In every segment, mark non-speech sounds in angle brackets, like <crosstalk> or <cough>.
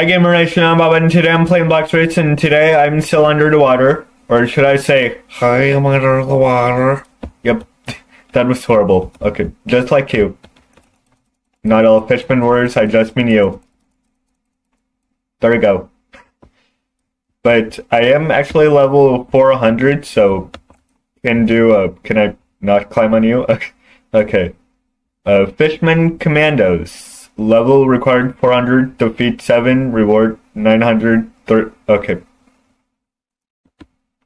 Hi Gamer Nation, I'm Bob and today I'm playing Blox Fruits and today I'm still under the water. Or should I say, Hi, I'm under the water. Yep, <laughs> that was horrible. Okay, just like you. Not all fishman words, I just mean you. There we go. <laughs> But I am actually level 400, so can do a, can I not climb on you? <laughs> Okay. Uh, Fishman Commandos. Level required 400, defeat 7, reward 900, thir- okay.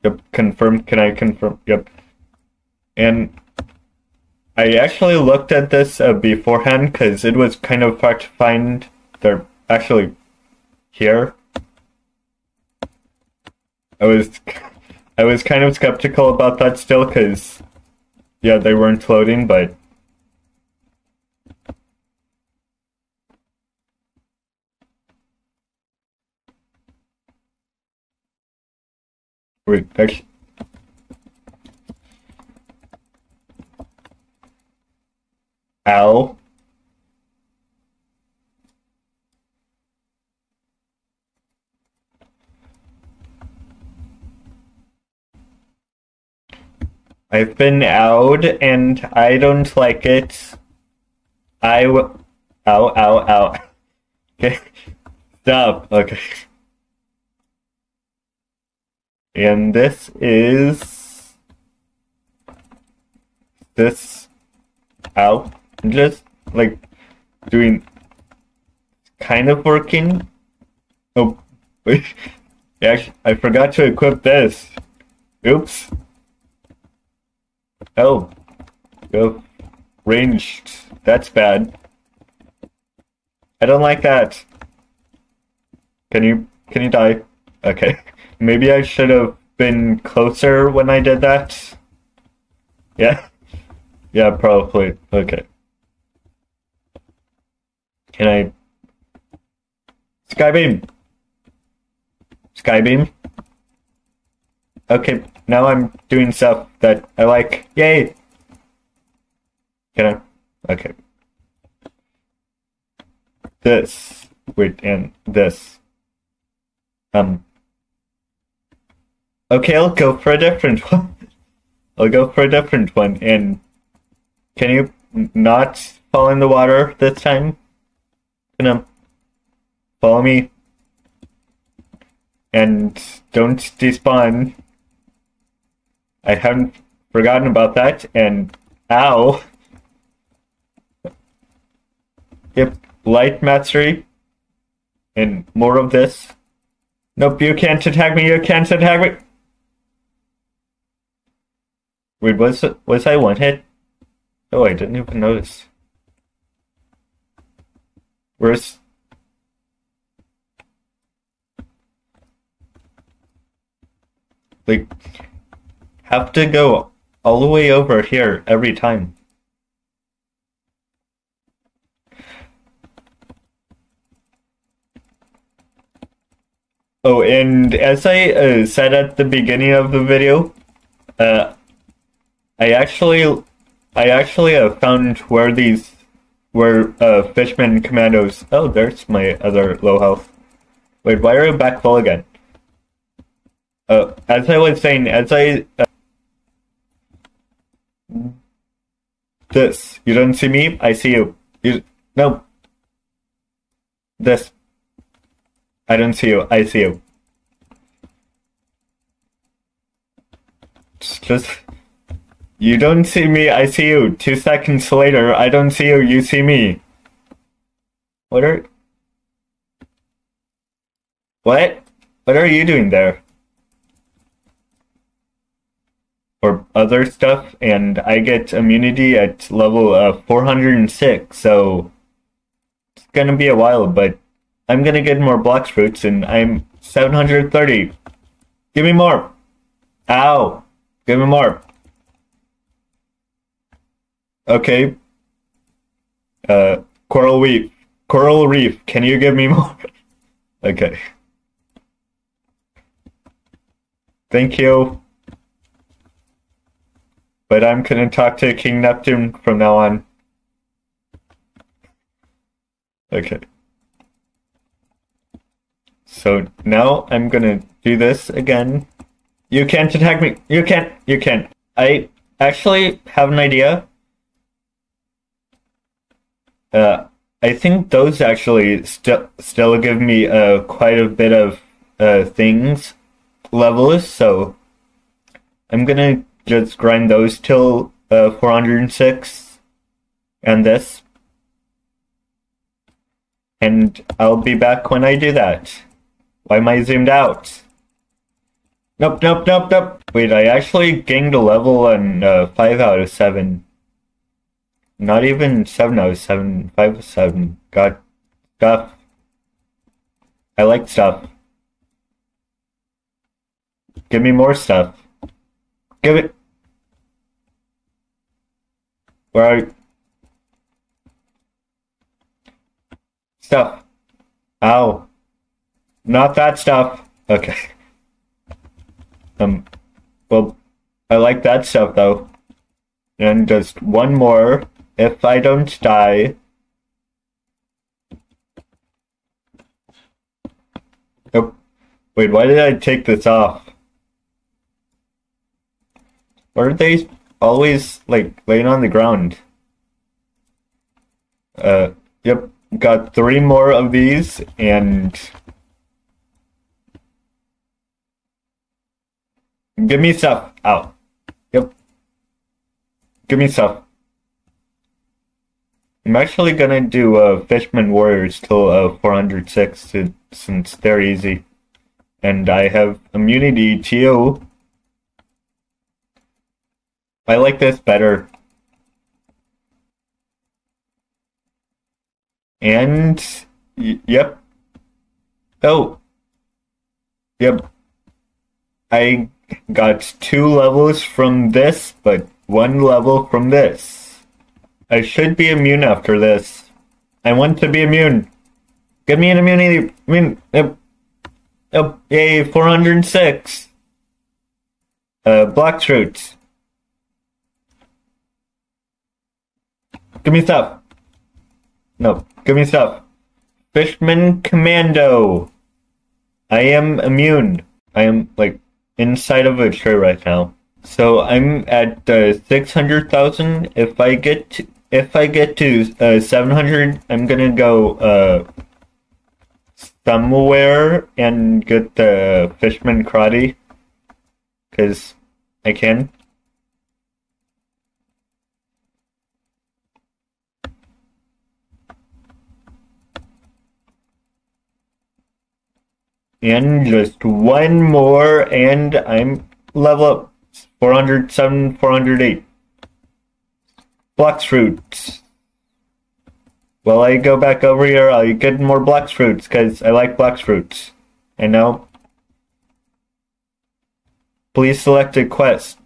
Yep, confirm, can I confirm? Yep. And I actually looked at this uh, beforehand because it was kind of hard to find. They're actually here. I was, <laughs> I was kind of skeptical about that still because, yeah, they weren't floating, but Wait, actually. Ow. I've been out and I don't like it. I w- ow ow ow. Okay. Stop. Okay. And this is this out just like doing kind of working. Oh, <laughs> wait. Actually, I forgot to equip this. Oops. Oh. Go. Ranged. That's bad. I don't like that. Can you, can you die? Okay. Maybe I should have been closer when I did that. Yeah. Yeah, probably. Okay. Can I... Skybeam! Skybeam? Okay, now I'm doing stuff that I like. Yay! Can I? Okay. This. Wait, and this. Um. Okay, I'll go for a different <laughs> one. I'll go for a different one. And can you not fall in the water this time? Gonna follow me. And don't despawn. I haven't forgotten about that. And ow. <laughs> Yep, light mastery. And more of this. Nope, you can't attack me, you can't attack me. Wait, was was I one hit? Oh, I didn't even notice. Where's like have to go all the way over here every time. Oh, and as I uh, said at the beginning of the video, uh, I actually, I actually uh, found where these, where uh, Fishman Commandos. Oh, there's my other low health. Wait, why are you back full again? Uh, as I was saying, as I. Uh, this. You don't see me? I see you. You. No. This. I don't see you. I see you. Just. You don't see me, I see you. Two seconds later, I don't see you, you see me. What are... What? What are you doing there? Or other stuff, and I get immunity at level uh, 406, so... It's gonna be a while, but I'm gonna get more Blox Fruits, and I'm 730. Give me more! Ow! Give me more! Okay. Uh, coral reef. Coral reef. Can you give me <laughs> more? okay. Thank you. But I'm gonna talk to King Neptune from now on. Okay. So now I'm gonna do this again. You can't attack me. You can't. You can't. I actually have an idea. Uh, I think those actually still still give me uh, quite a bit of uh, things levels, so I'm gonna just grind those till uh, 406 and this. And I'll be back when I do that. Why am I zoomed out? Nope, nope, nope, nope. Wait, I actually gained a level on uh, 5 out of 7. Not even 7 out of 7, 5 out 7. Got stuff. I like stuff. Give me more stuff. Give it. Where are? Stuff. Ow. Not that stuff. Okay. <laughs> Um, well, I like that stuff though. And just one more if I don't die. Oh, wait, why did I take this off? Why are they always, like, laying on the ground? Uh, yep, got three more of these, and... Give me stuff. Out. Yep. Give me stuff. I'm actually gonna do uh, Fishman Warriors till uh, 406 to, since they're easy. And I have immunity too. I like this better. And, yep. Oh. Yep. I got two levels from this, but one level from this. I should be immune after this. I want to be immune. Give me an immunity. Immune. Yep. Yep. Yay, 406. Uh, Blox fruits. Give me stuff. No, give me stuff. Fishman Commando. I am immune. I am, like, inside of a tree right now. So I'm at uh, 600,000. If I get if I get to uh, 700, I'm gonna go uh, somewhere and get the Fishman Karate. Because I can. And just one more, and I'm level up 407, 408. Blox fruits. Well, I go back over here, I'll get more Blox fruits, because I like Blox fruits. And now, please select a quest.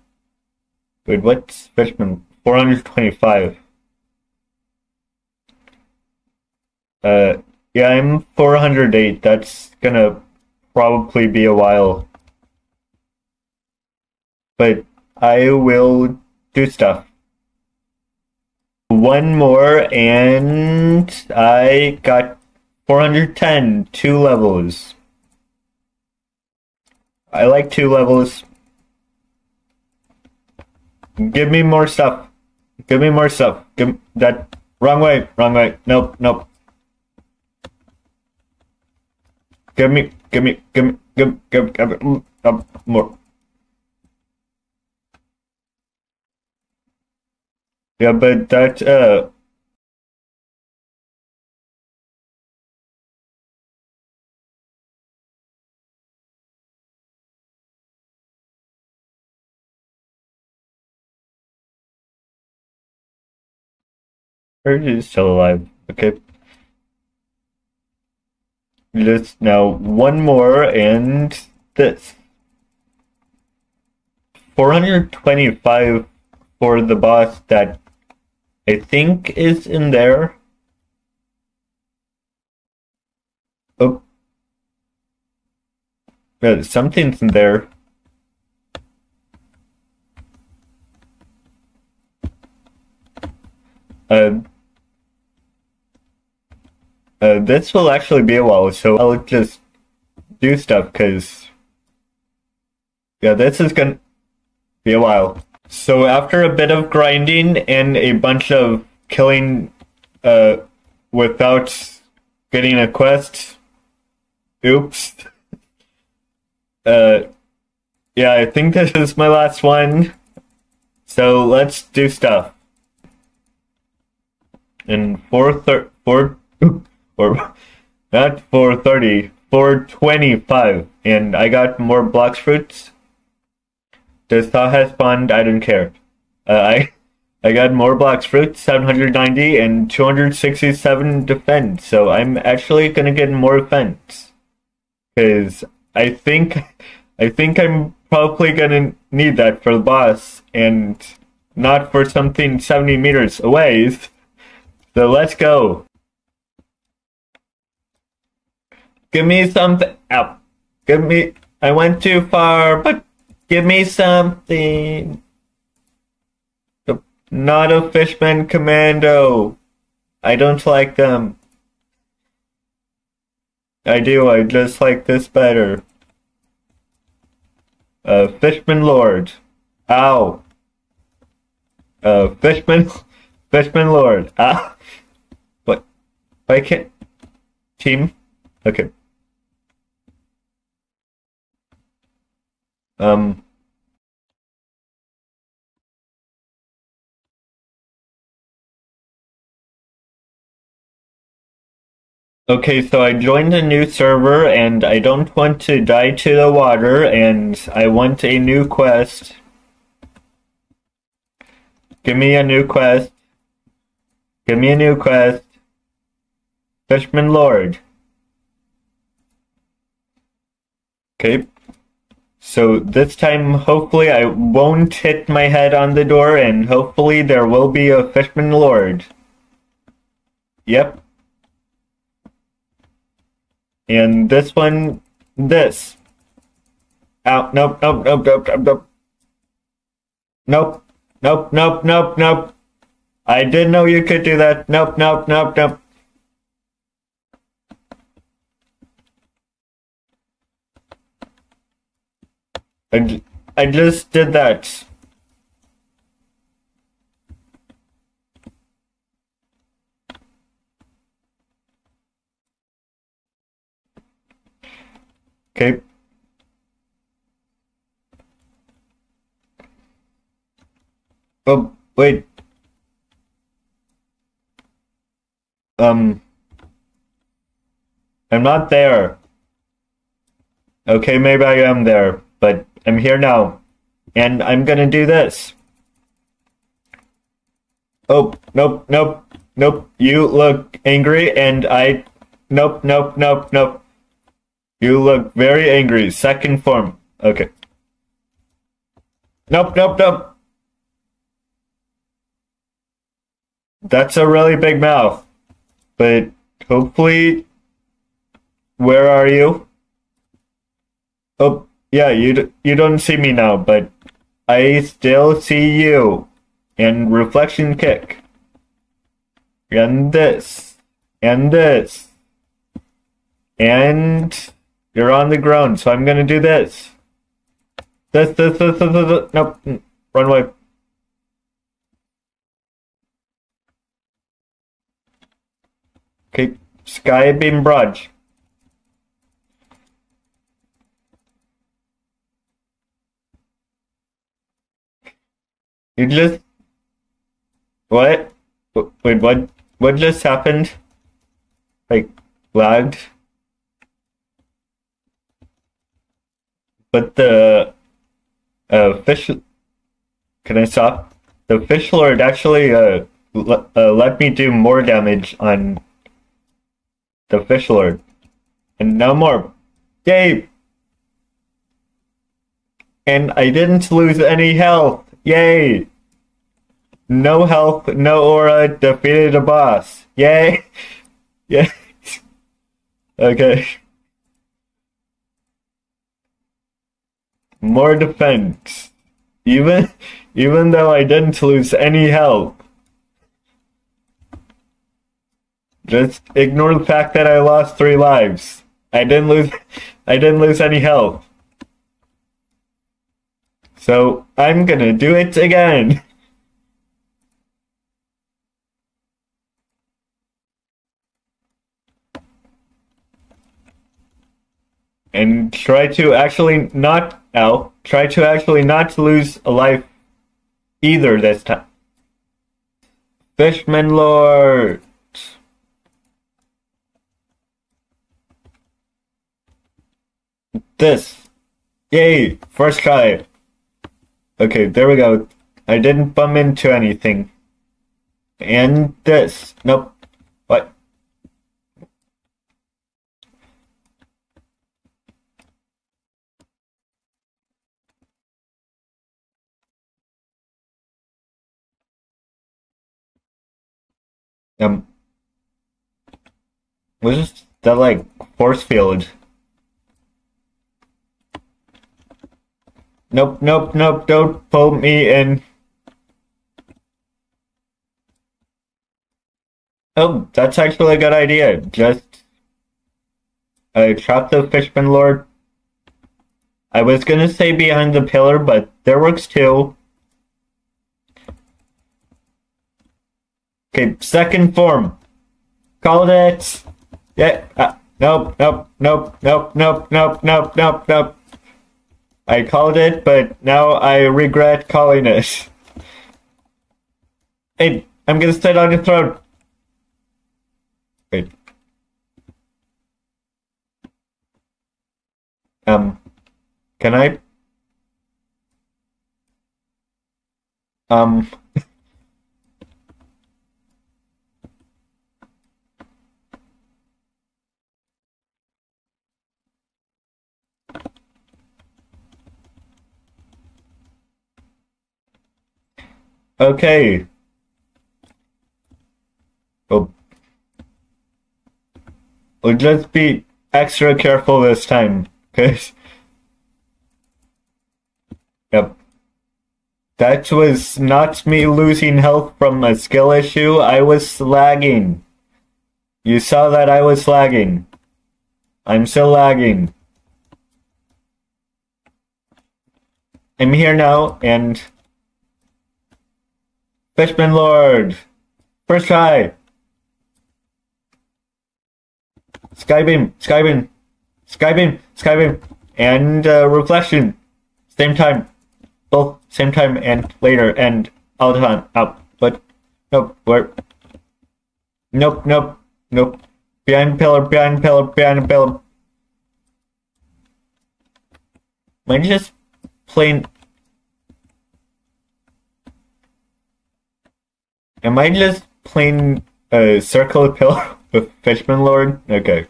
Wait, what's Fishman? 425. Uh, yeah, I'm 408. That's gonna probably be a while. But I will do stuff. One more, and I got 410, two levels. I like two levels. Give me more stuff. Give me more stuff. Give that wrong way, wrong way. Nope, nope. Give me, give me, give me, give, give, give, give uh, more. Yeah, but that uh Urge is still alive. Okay. Let's now one more and this. 425 for the boss that I think is in there. Oh. Yeah, something's in there. Uh, uh, this will actually be a while, so I'll just do stuff because yeah, this is gonna be a while. So after a bit of grinding and a bunch of killing uh without getting a quest, oops. <laughs> Uh yeah, I think this is my last one. So let's do stuff. And four thir- four <laughs> or <laughs> not four thirty, four twenty five, and I got more Blox fruits. The thaw has spawned. I don't care. Uh, I I got more Blox fruit, seven hundred ninety and two hundred sixty seven defense. So I'm actually gonna get more defense because I think I think I'm probably gonna need that for the boss and not for something 70 meters away. So let's go. Give me something. Ow. Give me. I went too far, but give me something. Not a fishman commando. I don't like them. I do, I just like this better. Uh, Fishman Lord. Ow. Uh, Fishman, <laughs> Fishman Lord. Ah. What? I can't. Team? Okay. Um. Okay, so I joined a new server and I don't want to die to the water and I want a new quest. Give me a new quest. Give me a new quest. Fishman Lord. Okay. So this time, hopefully, I won't hit my head on the door, and hopefully, there will be a Fishman Lord. Yep. And this one, this. Out. Nope, nope, nope, nope, nope, nope. Nope, nope, nope, nope, nope. I didn't know you could do that. Nope, nope, nope, nope. I, I just did that. Okay. Oh, wait. Um. I'm not there. Okay, maybe I am there, but I'm here now. And I'm gonna do this. Oh, nope, nope, nope. You look angry, and I. Nope, nope, nope, nope. You look very angry. Second form. Okay. Nope, nope, nope. That's a really big mouth. But hopefully. Where are you? Oh, yeah, you, you don't see me now, but I still see you. And reflection kick. And this. And this. And you're on the ground, so I'm gonna do this. This, this, this, this, this, this. Nope. Run away. Okay, Skybeam Barrage. You just... What? Wait, what? What just happened? Like, lagged? But the uh, fish. Can I stop? The fish lord actually uh, uh, let me do more damage on the fish lord, and no more. Yay! And I didn't lose any health. Yay! No health, no aura, defeated a boss. Yay! <laughs> Yay! okay. more defense. Even <laughs> even though I didn't lose any health. Just ignore the fact that I lost three lives. I didn't lose <laughs> I didn't lose any health. So I'm gonna do it again. And try to actually not, ow, try to actually not lose a life either this time. Fishman Lord! This! Yay! First try! Okay, there we go. I didn't bump into anything. And this. Nope. What? Um. Was that like force field? Nope, nope, nope, don't pull me in. Oh, that's actually a good idea. Just uh, trap the Fishman Lord. I was gonna say behind the pillar, but there works too. Okay, second form. Called it. Yeah. Uh, nope, nope, nope, nope, nope, nope, nope, nope, nope. I called it, but now I regret calling it. Hey, I'm gonna sit on your throat. Wait. Um, can I? Um. <laughs> Okay. Well, we'll just be extra careful this time, cause <laughs> yep. That was not me losing health from a skill issue. I was lagging. You saw that I was lagging. I'm still lagging. I'm here now, and Fishman Lord! First try! Skybeam! Skybeam! Skybeam! Skybeam! And uh, Reflection! Same time. Both same time and later and all the time. Up. But, nope, where? Nope, nope, nope. Behind pillar, behind pillar, behind pillar. I just plain Am I just playing a circle of pillar <laughs> with Fishman Lord? Okay.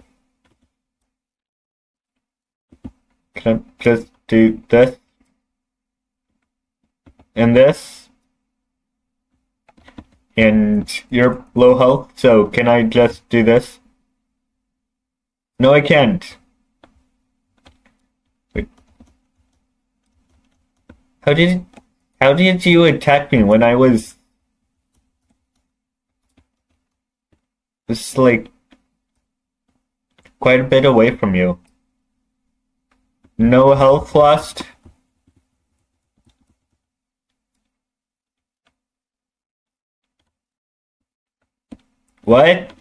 Can I just do this? And this? And you're low health, so can I just do this? No, I can't. Wait. How did how did you attack me when I was It's like quite a bit away from you. No health lost. What?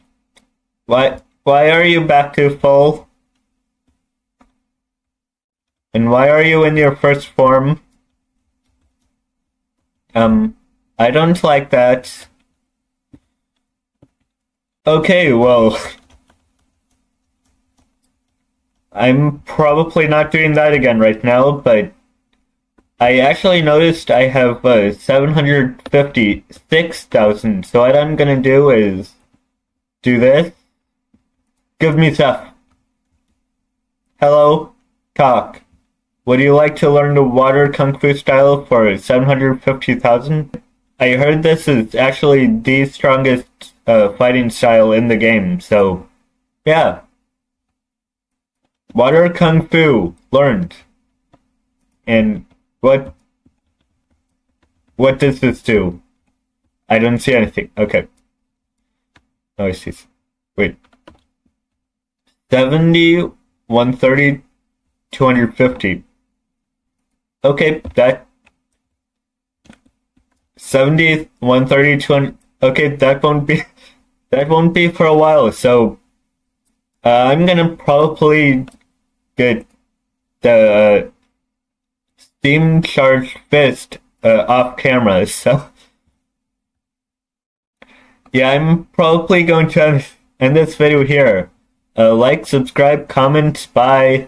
Why why are you back to full? And why are you in your first form? Um, I don't like that. Okay, well, I'm probably not doing that again right now, but I actually noticed I have uh, 756,000, so what I'm gonna do is do this. Give me stuff. Hello, talk. Would you like to learn the water kung fu style for 750,000? I heard this is actually the strongest uh, fighting style in the game. So, yeah. Water Kung Fu learned. And what what does this do? I don't see anything. Okay. Oh, I see. Wait. 70, 130, 250. Okay, that 70, 130, 200. Okay, that won't be <laughs> that won't be for a while. So uh, I'm gonna probably get the Steam Charged Fist uh, off camera. <laughs> So yeah, I'm probably going to end this video here. Uh, like, subscribe, comment, bye.